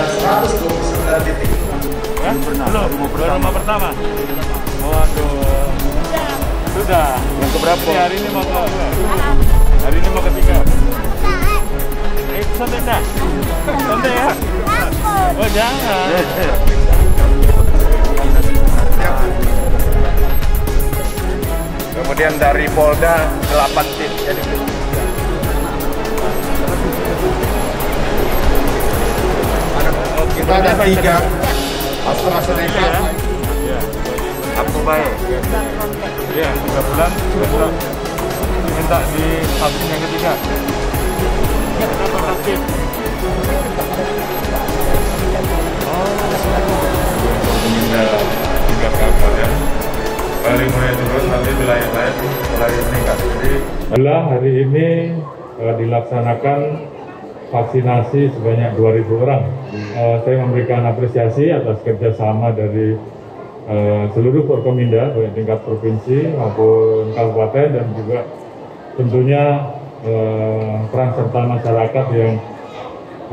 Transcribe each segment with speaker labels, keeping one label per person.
Speaker 1: yang 129 titik. Ya? Belum pernah. Belum, baru pertama. Waduh. Sudah.
Speaker 2: Yang keberapa?
Speaker 1: Hari ini mau ke Hari ini mau ketiga. Eh, santai dah. Santai ya. Oh, jangan.
Speaker 2: Kemudian dari Polda 8 tim jadi
Speaker 3: ada tiga AstraZeneca.
Speaker 1: Ya.
Speaker 2: aku baik.
Speaker 1: Ya, tiga bulan sudah minta di vaksin yang ketiga. Kenapa vaksin?
Speaker 2: Pemindah tingkat kabupaten Bali mulai turun nanti wilayah lain mulai meningkat. Jadi
Speaker 4: Alhamdulillah hari ini eh, dilaksanakan vaksinasi sebanyak 2.000 orang. Eh, saya memberikan apresiasi atas kerjasama dari eh, seluruh Forkominda, baik tingkat provinsi maupun kabupaten dan juga tentunya eh, peran serta masyarakat yang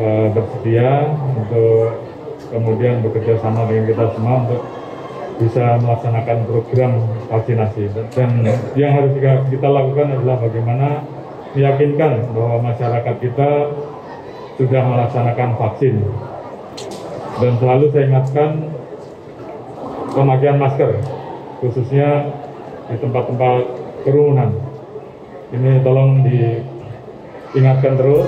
Speaker 4: eh, bersedia untuk kemudian bekerja sama dengan kita semua untuk bisa melaksanakan program vaksinasi dan yang harus kita lakukan adalah bagaimana meyakinkan bahwa masyarakat kita sudah melaksanakan vaksin. Dan selalu saya ingatkan pemakaian masker khususnya di tempat-tempat kerumunan. Ini tolong diingatkan terus